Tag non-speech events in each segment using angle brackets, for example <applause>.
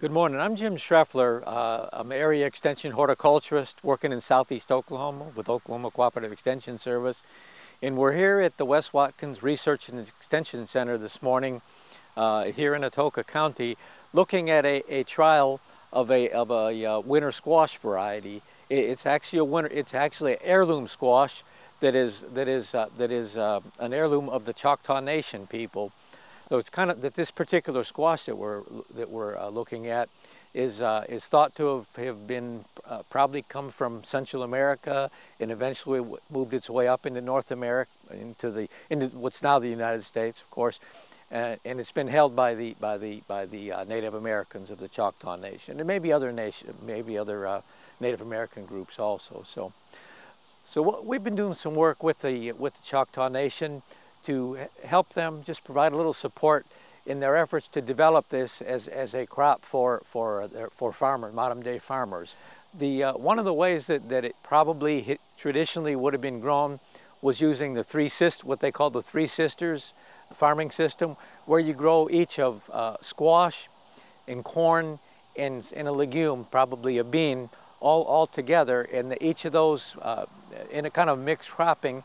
Good morning. I'm Jim Shrefler. Uh, I'm area extension horticulturist working in southeast Oklahoma with Oklahoma Cooperative Extension Service. And we're here at the Wes Watkins Research and Extension Center this morning uh, here in Atoka County looking at a, a trial of a, of a uh, winter squash variety. It, it's actually a winter, it's actually an heirloom squash that is, that is, uh, that is uh, an heirloom of the Choctaw Nation people. So it's kind of that this particular squash that we're that we're uh, looking at is uh, is thought to have, have been uh, probably come from Central America and eventually moved its way up into North America into the into what's now the United States, of course. and it's been held by the by the by the uh, Native Americans of the Choctaw Nation and maybe other nation maybe other uh, Native American groups also. So so what, we've been doing some work with the with the Choctaw Nation to help them just provide a little support in their efforts to develop this as, as a crop for, for, for farmers, modern day farmers. The, uh, one of the ways that, that it probably hit, traditionally would have been grown was using the three sisters, what they call the three sisters farming system, where you grow each of uh, squash and corn and, and a legume, probably a bean, all, all together. And the, each of those uh, in a kind of mixed cropping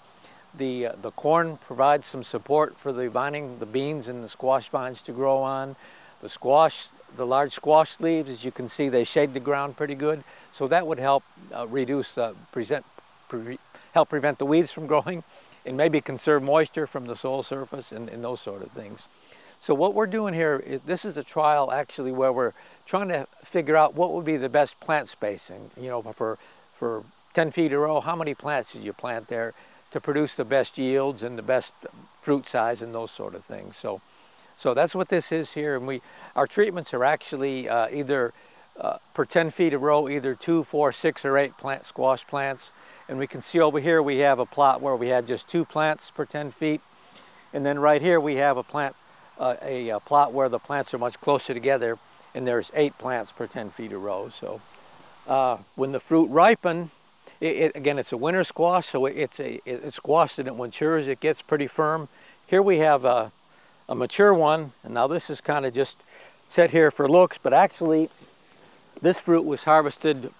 the, uh, the corn provides some support for the vining, the beans and the squash vines to grow on. The squash, the large squash leaves, as you can see, they shade the ground pretty good. So that would help uh, reduce, the present, pre help prevent the weeds from growing <laughs> and maybe conserve moisture from the soil surface and, and those sort of things. So what we're doing here is, this is a trial actually where we're trying to figure out what would be the best plant spacing. You know, for, for 10 feet a row, how many plants did you plant there? To produce the best yields and the best fruit size and those sort of things. So, so that's what this is here. And we, our treatments are actually uh, either uh, per 10 feet a row, either two, four, six, or eight plant squash plants. And we can see over here we have a plot where we had just two plants per 10 feet. And then right here we have a plant, uh, a, a, plot where the plants are much closer together and there's eight plants per 10 feet a row. So uh, when the fruit ripen, it, it, again, it's a winter squash, so it's a it's squash that it matures, it gets pretty firm. Here we have a, a mature one, and now this is kind of just set here for looks, but actually this fruit was harvested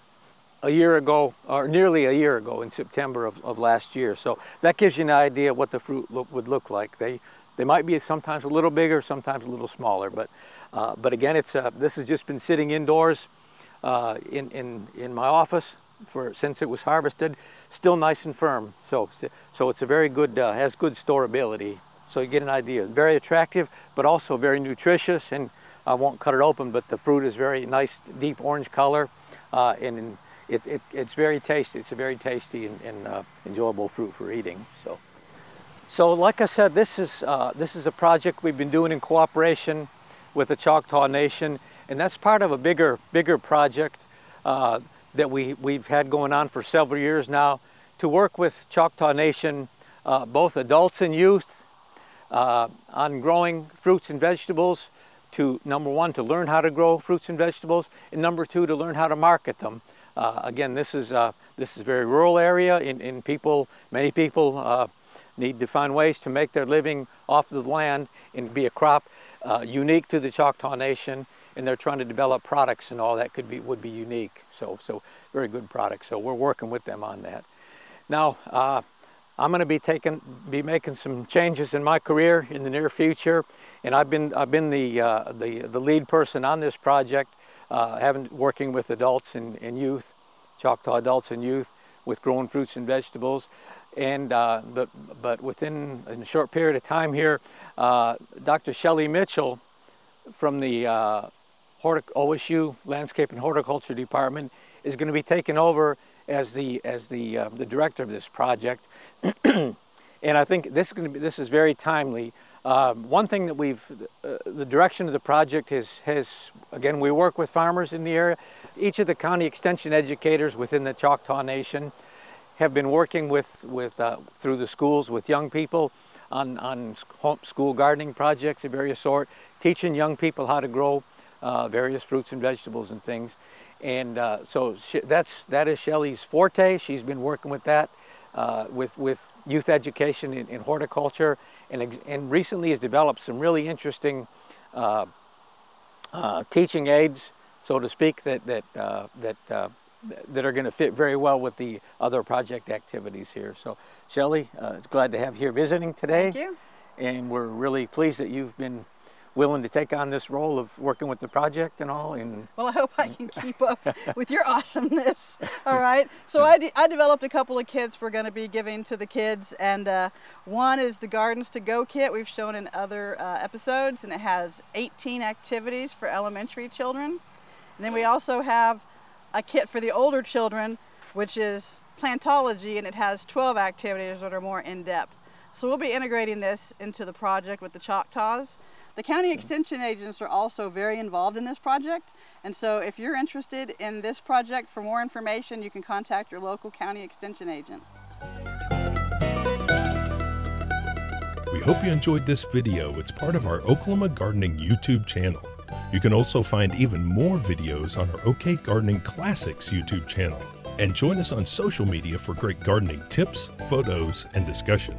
a year ago, or nearly a year ago in September of, of last year. So that gives you an idea what the fruit look, would look like. They, they might be sometimes a little bigger, sometimes a little smaller, but, uh, but again, it's, this has just been sitting indoors uh, in, in, in my office for since it was harvested, still nice and firm. So, so it's a very good, uh, has good storability. So you get an idea. Very attractive, but also very nutritious. And I won't cut it open, but the fruit is very nice, deep orange color, uh, and it, it, it's very tasty. It's a very tasty and, and uh, enjoyable fruit for eating. So, so like I said, this is uh, this is a project we've been doing in cooperation with the Choctaw Nation, and that's part of a bigger bigger project. That we, we've had going on for several years now to work with Choctaw Nation, uh, both adults and youth, uh, on growing fruits and vegetables to, number one, to learn how to grow fruits and vegetables, and number two, to learn how to market them. Uh, again, this is, uh, this is a very rural area, and, and people, many people uh, need to find ways to make their living off the land and be a crop uh, unique to the Choctaw Nation and they're trying to develop products and all that could be would be unique. So so very good products. So we're working with them on that. Now uh, I'm going to be taking be making some changes in my career in the near future, and I've been I've been the uh, the the lead person on this project, uh, having working with adults and, and youth, Choctaw adults and youth with growing fruits and vegetables. And uh, but, but within a short period of time here, uh, Dr. Shelley Mitchell from the uh, OSU Landscape and Horticulture Department is going to be taken over as the as the uh, the director of this project, <clears throat> and I think this is going to be this is very timely. Um, one thing that we've uh, the direction of the project has has again we work with farmers in the area. Each of the county extension educators within the Choctaw Nation have been working with with uh, through the schools with young people on on school gardening projects of various sort, teaching young people how to grow uh, various fruits and vegetables and things. And uh, so she, that's, that is Shelley's forte. She's been working with that, uh, with, with youth education in, in horticulture, and, and recently has developed some really interesting uh, uh, teaching aids so to speak, that that uh, that uh, that are going to fit very well with the other project activities here. So, Shelley, uh, it's glad to have you here visiting today. Thank you. And we're really pleased that you've been willing to take on this role of working with the project and all. And well, I hope I can <laughs> keep up with your awesomeness. All right. So I, de I developed a couple of kits we're going to be giving to the kids, and uh, one is the Gardens to Go kit we've shown in other uh, episodes, and it has 18 activities for elementary children. And then we also have a kit for the older children, which is plantology, and it has 12 activities that are more in-depth. So we'll be integrating this into the project with the Choctaws. The county extension agents are also very involved in this project. And so if you're interested in this project, for more information, you can contact your local county extension agent. We hope you enjoyed this video. It's part of our Oklahoma Gardening YouTube channel. You can also find even more videos on our OK Gardening Classics YouTube channel. And join us on social media for great gardening tips, photos, and discussion.